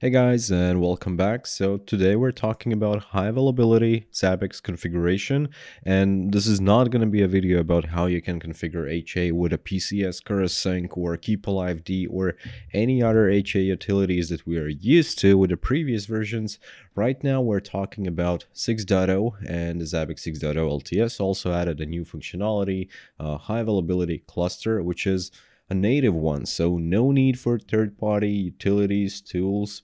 Hey guys and welcome back. So today we're talking about high availability Zabbix configuration and this is not going to be a video about how you can configure HA with a PCS Corosync or Keepalived or any other HA utilities that we are used to with the previous versions. Right now we're talking about 6.0 and the Zabbix 6.0 LTS also added a new functionality, high availability cluster which is a native one so no need for third-party utilities tools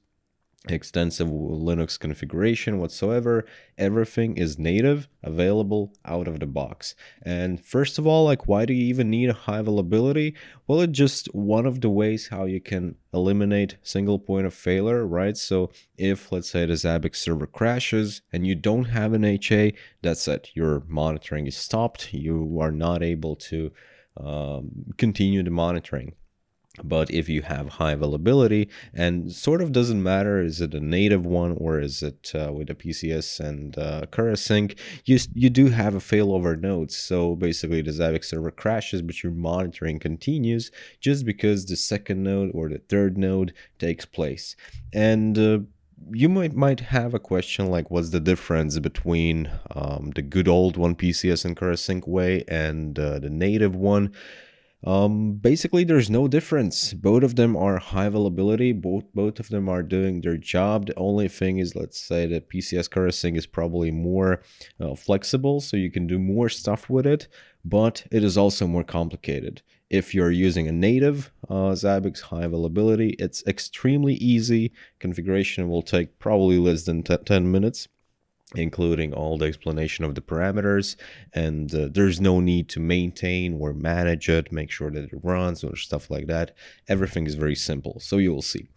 extensive Linux configuration whatsoever. Everything is native, available out of the box. And first of all, like why do you even need a high availability? Well, it's just one of the ways how you can eliminate single point of failure, right? So if let's say the Zabbix server crashes and you don't have an HA, that's it. Your monitoring is stopped. You are not able to um, continue the monitoring but if you have high availability and sort of doesn't matter is it a native one or is it uh, with a pcs and uh, you, you do have a failover nodes so basically the zabbix server crashes but your monitoring continues just because the second node or the third node takes place. And uh, you might might have a question like what's the difference between um, the good old one PCS and Corosync way and uh, the native one um, basically, there's no difference. Both of them are high availability. Both both of them are doing their job. The only thing is, let's say that PCS Corosync is probably more uh, flexible, so you can do more stuff with it. But it is also more complicated. If you're using a native uh, Zabbix high availability, it's extremely easy. Configuration will take probably less than 10 minutes including all the explanation of the parameters and uh, there's no need to maintain or manage it make sure that it runs or stuff like that everything is very simple so you will see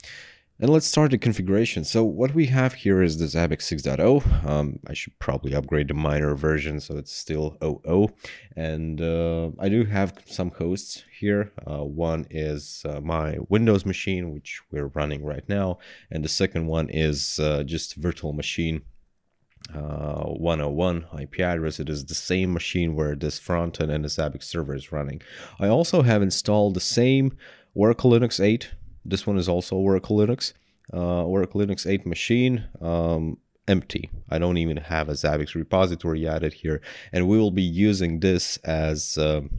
and let's start the configuration. So what we have here is the Zabbix 6.0. Um, I should probably upgrade the minor version so it's still 00. And uh, I do have some hosts here. Uh, one is uh, my Windows machine, which we're running right now. And the second one is uh, just virtual machine uh, 101 IP address. It is the same machine where this front end and the Zabbix server is running. I also have installed the same Oracle Linux 8. This one is also Oracle Linux. Uh, Oracle Linux 8 machine. Um, empty. I don't even have a Zabbix repository added here. And we will be using this as um,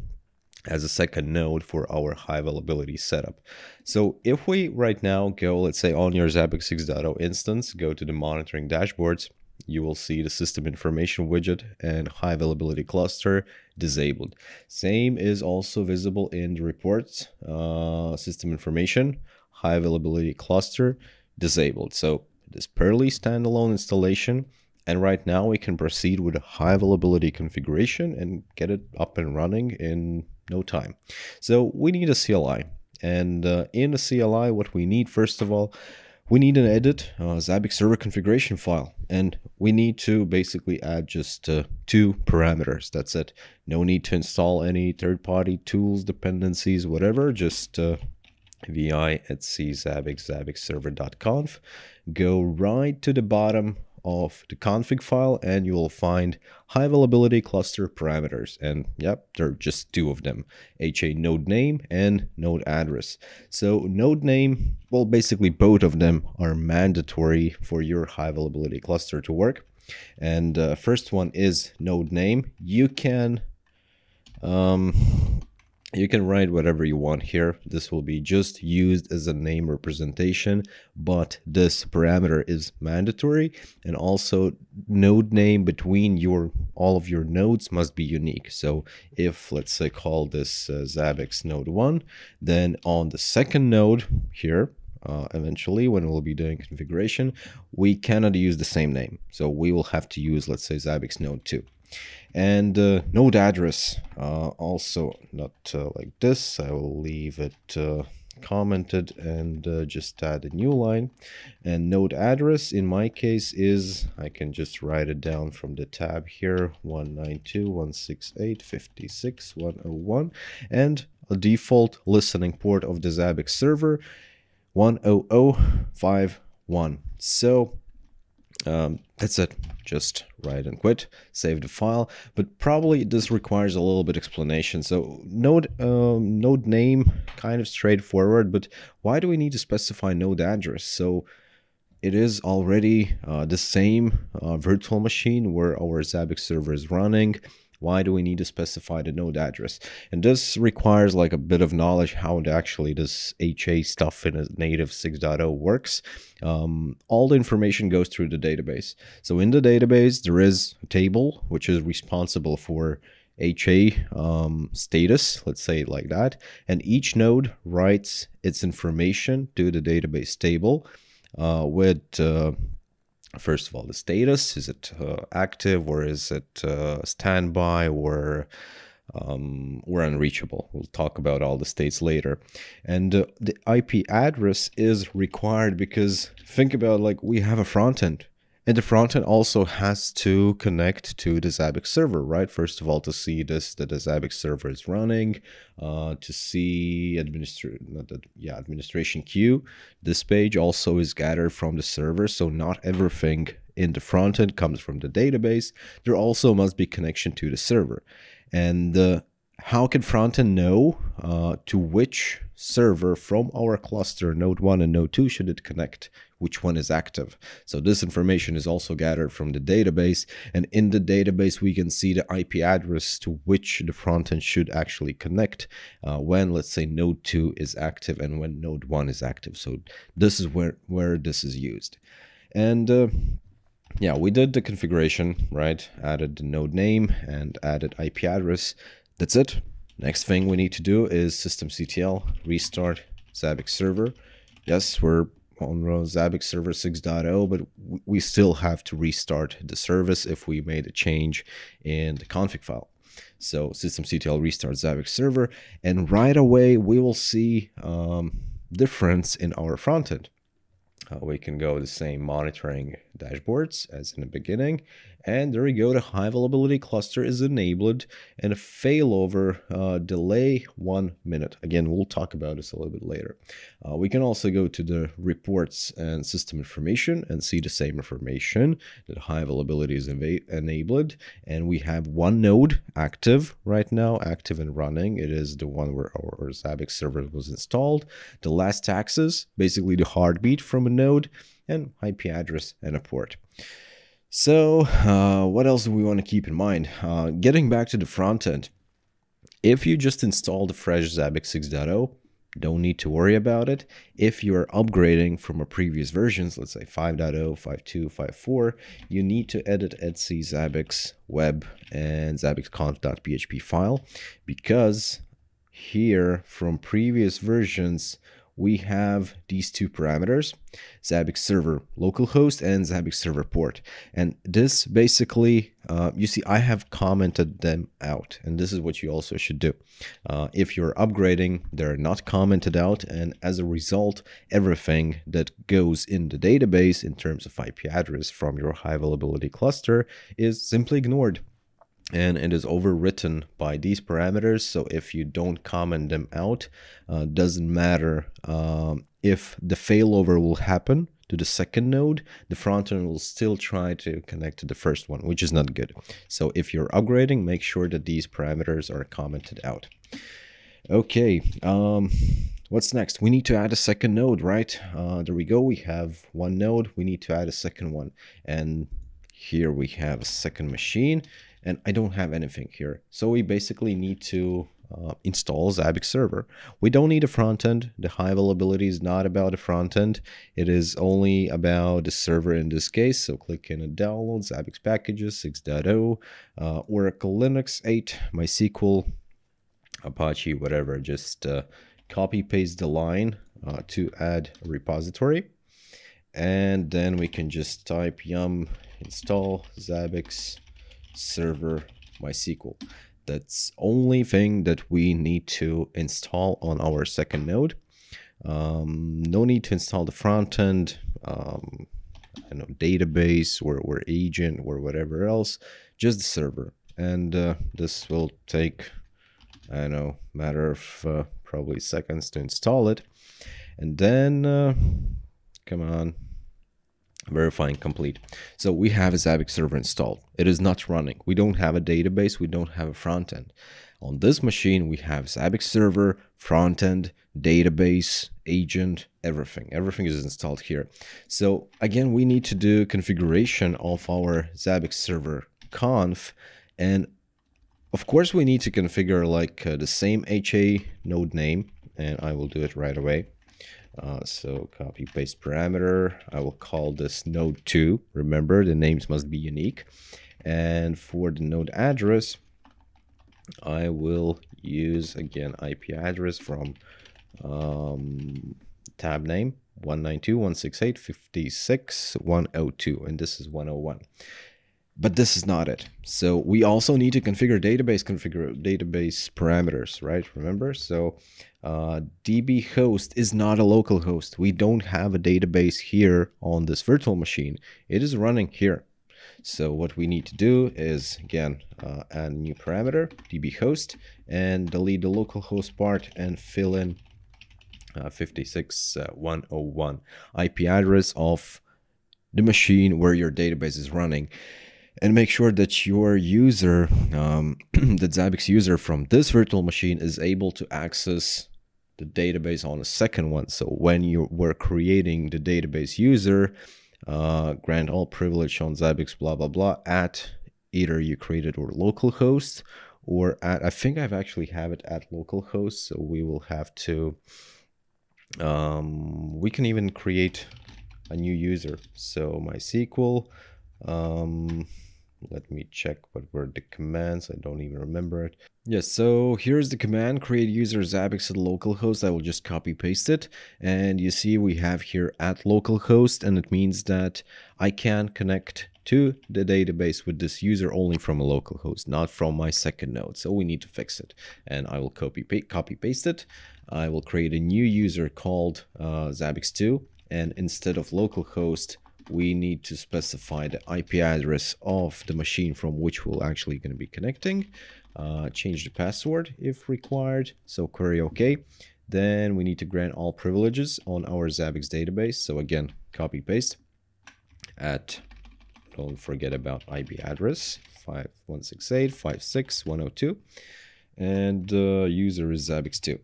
as a second node for our high availability setup. So if we right now go, let's say on your Zabbix 6.0 instance, go to the monitoring dashboards, you will see the system information widget and high availability cluster disabled. Same is also visible in the reports, uh, system information, high availability cluster disabled. So this purely standalone installation. And right now we can proceed with a high availability configuration and get it up and running in no time. So we need a CLI. And uh, in a CLI, what we need, first of all, we need an edit uh, Zabbix server configuration file and we need to basically add just uh, two parameters. That's it. No need to install any third-party tools dependencies whatever. Just uh, vi at czabix go right to the bottom of the config file and you will find high availability cluster parameters. And yep there are just two of them ha node name and node address. So node name well basically both of them are mandatory for your high availability cluster to work. And uh, first one is node name. You can um, you can write whatever you want here. This will be just used as a name representation, but this parameter is mandatory. And also node name between your all of your nodes must be unique. So if let's say call this uh, Zabbix node one, then on the second node here, uh, eventually when we'll be doing configuration, we cannot use the same name. So we will have to use, let's say Zabbix node two and uh, node address uh, also not uh, like this. I will leave it uh, commented and uh, just add a new line. And node address in my case is i can just write it down from the tab here 192.168.56.101 and a default listening port of the zabbix server 10051 so um, that's it. Just write and quit. Save the file. But probably this requires a little bit explanation. So node um, node name kind of straightforward but why do we need to specify node address? So it is already uh, the same uh, virtual machine where our Zabbix server is running. Why do we need to specify the node address? And this requires like a bit of knowledge how it actually this HA stuff in a native 6.0 works. Um, all the information goes through the database. So in the database, there is a table which is responsible for HA um, status, let's say it like that. And each node writes its information to the database table uh, with uh, first of all the status is it uh, active or is it uh, standby or um, or unreachable? We'll talk about all the states later. And uh, the ip address is required because think about like we have a front end and the frontend also has to connect to the Zabbix server, right? First of all, to see this that the Zabbix server is running, uh, to see administr not that, yeah administration queue. This page also is gathered from the server, so not everything in the frontend comes from the database. There also must be connection to the server, and uh, how can frontend know uh, to which server from our cluster node 1 and node 2 should it connect which one is active so this information is also gathered from the database and in the database we can see the ip address to which the frontend should actually connect uh, when let's say node 2 is active and when node 1 is active so this is where where this is used and uh, yeah, we did the configuration, right? Added the node name and added IP address. That's it. Next thing we need to do is systemctl restart Zabbix server. Yes, we're on Zabbix server 6.0, but we still have to restart the service if we made a change in the config file. So systemctl restart Zabbix server, and right away we will see um, difference in our frontend. Uh, we can go the same monitoring dashboards as in the beginning. And there we go, the high availability cluster is enabled and a failover uh, delay one minute. Again, we'll talk about this a little bit later. Uh, we can also go to the reports and system information and see the same information that high availability is enabled. And we have one node active right now, active and running. It is the one where our, Zabbix server was installed. The last access, basically the heartbeat from a node and IP address and a port. So uh, what else do we want to keep in mind? Uh, getting back to the front end, if you just installed a fresh Zabbix 6.0, don't need to worry about it. If you're upgrading from a previous versions, let's say 5.0, 5.2, 5.4, you need to edit etc Zabbix web and zabbixconf.php file because here from previous versions, we have these two parameters, Zabbix server localhost and Zabbix server port. And this basically, uh, you see, I have commented them out, and this is what you also should do. Uh, if you're upgrading, they're not commented out, and as a result, everything that goes in the database in terms of IP address from your high availability cluster is simply ignored and it is overwritten by these parameters. So if you don't comment them out uh, doesn't matter um, if the failover will happen to the second node the front end will still try to connect to the first one which is not good. So if you're upgrading make sure that these parameters are commented out. Okay um, what's next? We need to add a second node right? Uh, there we go. We have one node. We need to add a second one. And here we have a second machine and I don't have anything here. So we basically need to uh, install Zabbix server. We don't need a front end. The high availability is not about a front end. It is only about the server in this case. So click in and download Zabbix packages 6.0, uh, Oracle Linux 8, MySQL, Apache, whatever. Just uh, copy paste the line uh, to add a repository. And then we can just type yum install Zabbix server MySQL. That's only thing that we need to install on our second node. Um, no need to install the front end, um, know, database or, or agent or whatever else, just the server. And uh, this will take, I know, matter of uh, probably seconds to install it. And then, uh, come on, verifying complete. So we have a Zabbix server installed. It is not running. We don't have a database. We don't have a front end. On this machine, we have Zabbix server, front end, database, agent, everything. Everything is installed here. So again, we need to do configuration of our Zabbix server conf. And of course, we need to configure like uh, the same HA node name. And I will do it right away. Uh, so copy paste parameter. I will call this node 2. Remember, the names must be unique. And for the node address, I will use again IP address from um, tab name 192.168.56.102 and this is 101 but this is not it. So we also need to configure database configure database parameters right? Remember? So uh, db host is not a local host. We don't have a database here on this virtual machine. It is running here. So what we need to do is, again, uh, add a new parameter, DB host and delete the local host part and fill in uh, 56101 uh, IP address of the machine where your database is running and make sure that your user, um, the Zabbix user from this virtual machine is able to access the database on a second one. So when you were creating the database user, uh, grant all privilege on Zabbix, blah, blah, blah, at either you created or localhost or at, I think I've actually have it at localhost. So we will have to, um, we can even create a new user. So MySQL, um, let me check what were the commands. I don't even remember it. Yes, so here's the command create user Zabbix at localhost. I will just copy paste it. And you see we have here at localhost and it means that I can connect to the database with this user only from a local host, not from my second node. So we need to fix it. And I will copy, copy paste it. I will create a new user called uh, Zabbix2. And instead of localhost, we need to specify the IP address of the machine from which we're actually going to be connecting. Uh, change the password if required. So query OK. Then we need to grant all privileges on our Zabbix database. So again, copy paste at, don't forget about IP address 5168.56.102 and uh, user is Zabbix2.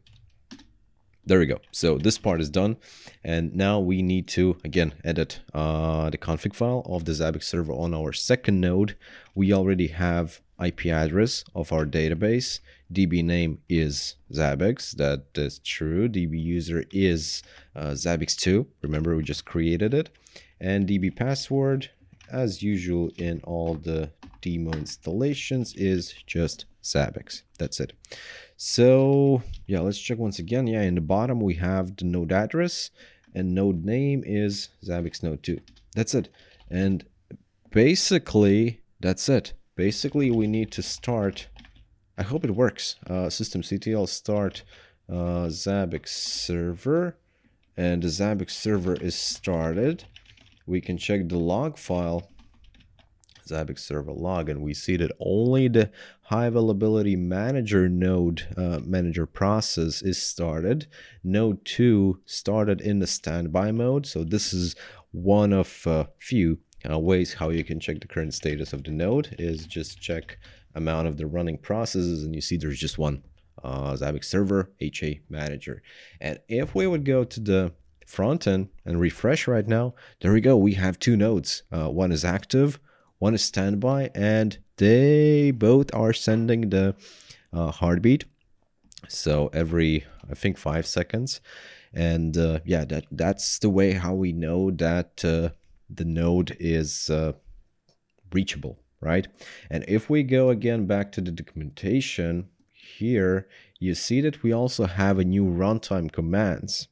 There we go. So this part is done. And now we need to, again, edit uh, the config file of the Zabbix server on our second node. We already have IP address of our database. DB name is Zabbix. That is true. DB user is uh, Zabbix2. Remember, we just created it. And DB password, as usual in all the demo installations, is just Zabbix. That's it. So yeah, let's check once again. Yeah, in the bottom we have the node address and node name is Zabbix node 2. That's it. And basically, that's it. Basically, we need to start, I hope it works, uh, systemctl start uh, Zabbix server. And the Zabbix server is started. We can check the log file Zabbix server log, and we see that only the high availability manager node uh, manager process is started. Node 2 started in the standby mode. So this is one of uh, few uh, ways how you can check the current status of the node is just check amount of the running processes and you see there's just one uh, Zabbix server HA manager. And if we would go to the front end and refresh right now, there we go. We have two nodes. Uh, one is active, one is standby, and they both are sending the uh, heartbeat. So every, I think, five seconds. And uh, yeah, that that's the way how we know that uh, the node is uh, reachable, right? And if we go again back to the documentation here, you see that we also have a new runtime commands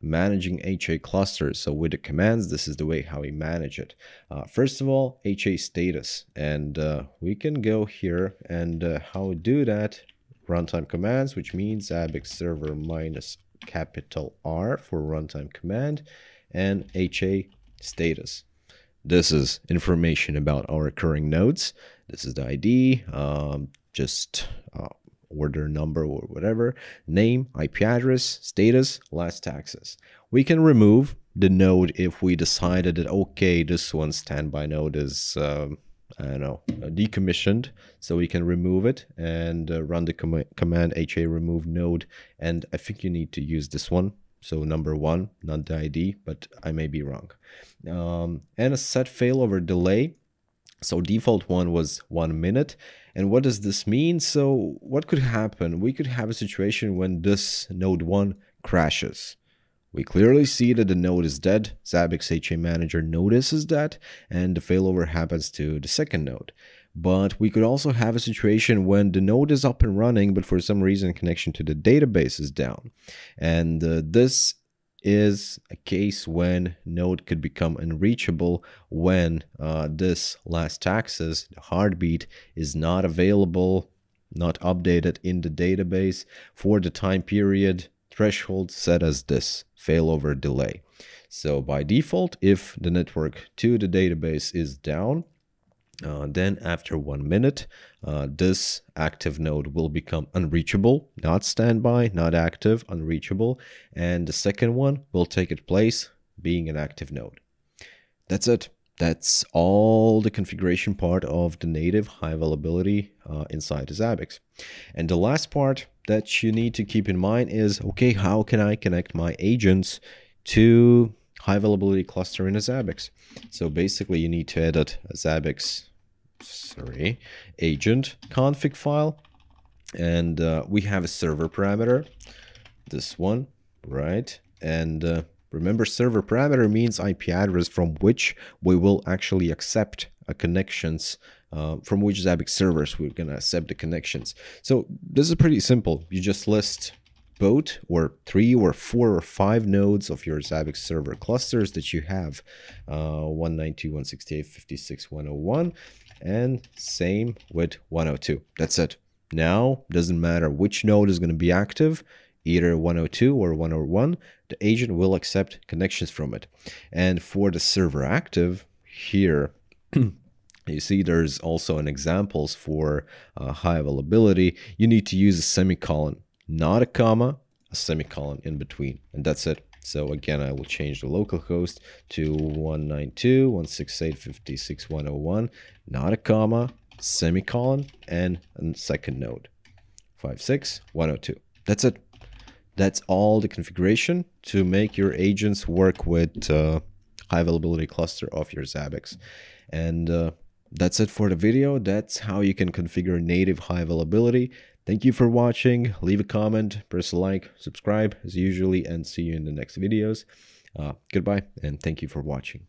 managing HA clusters. So with the commands, this is the way how we manage it. Uh, first of all, HA status. And uh, we can go here and uh, how we do that, runtime commands, which means Zabbix server minus capital R for runtime command and HA status. This is information about our recurring nodes. This is the ID, um, just uh, order number or whatever, name, IP address, status, last access. We can remove the node if we decided that, okay, this one standby node is, um, I don't know, decommissioned. So we can remove it and uh, run the com command ha remove node. And I think you need to use this one. So number one, not the ID, but I may be wrong. Um, and a set failover delay. So default one was one minute. And what does this mean? So what could happen? We could have a situation when this node one crashes. We clearly see that the node is dead, Zabbix HA Manager notices that, and the failover happens to the second node. But we could also have a situation when the node is up and running, but for some reason connection to the database is down. And uh, this is a case when node could become unreachable when uh, this last access, the heartbeat, is not available, not updated in the database for the time period threshold set as this failover delay. So by default, if the network to the database is down, uh, then after one minute, uh, this active node will become unreachable, not standby, not active, unreachable. And the second one will take its place being an active node. That's it. That's all the configuration part of the native high availability uh, inside Zabbix. And the last part that you need to keep in mind is, okay, how can I connect my agents to high availability cluster in a Zabbix? So basically you need to edit a Zabbix, sorry, agent config file. And uh, we have a server parameter, this one, right? And uh, remember server parameter means IP address from which we will actually accept a connections uh, from which Zabbix servers we're going to accept the connections. So this is pretty simple. You just list both or three or four or five nodes of your Zabbix server clusters that you have uh, 192.168.56.101 and same with 102. That's it. Now, doesn't matter which node is going to be active, either 102 or 101, the agent will accept connections from it. And for the server active, here You see, there's also an examples for uh, high availability. You need to use a semicolon, not a comma, a semicolon in between, and that's it. So again, I will change the local host to 192.168.56.101, not a comma, semicolon, and a second node, 56.102. That's it. That's all the configuration to make your agents work with uh, high availability cluster of your Zabbix. And uh, that's it for the video. That's how you can configure native high availability. Thank you for watching. Leave a comment, press a like, subscribe as usually, and see you in the next videos. Uh, goodbye, and thank you for watching.